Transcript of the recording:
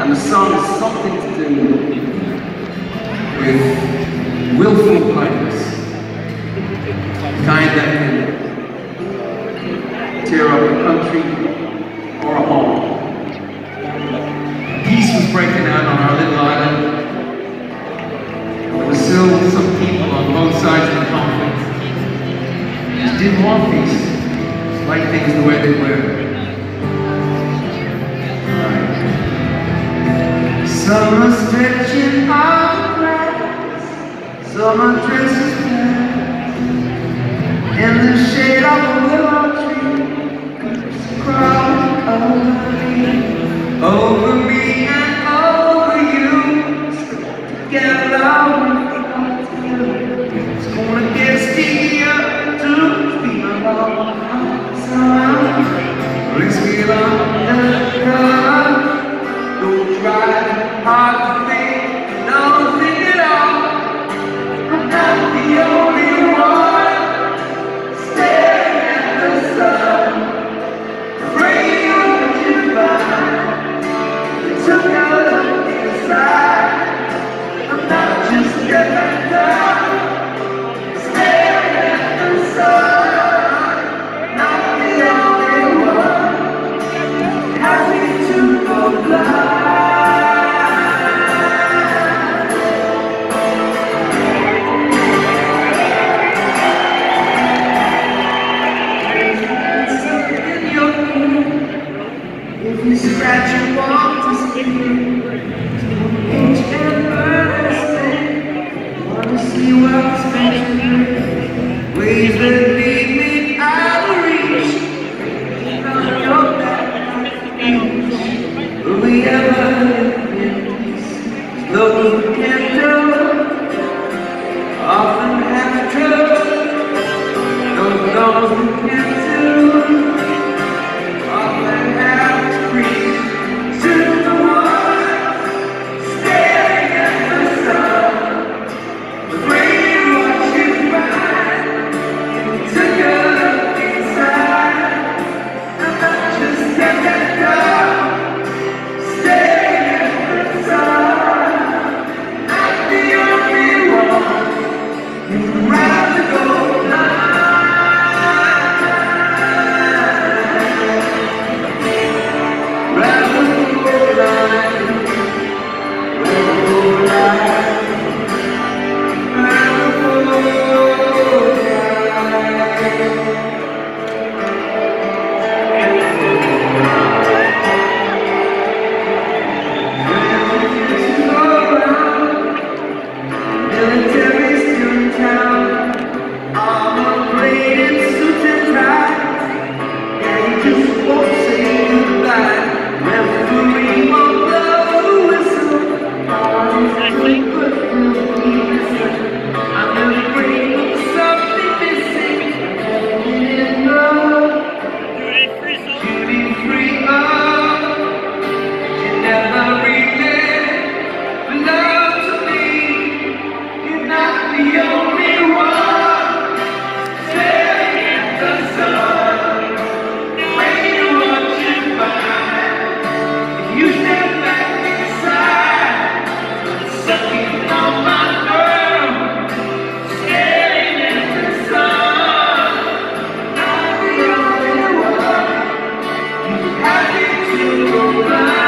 And the song has something to do with willful blindness. Kind that big win. Summer stretching out grass, summer dresses fast, in the shade of a willow tree, crowd over me, over me love. Happy to go back.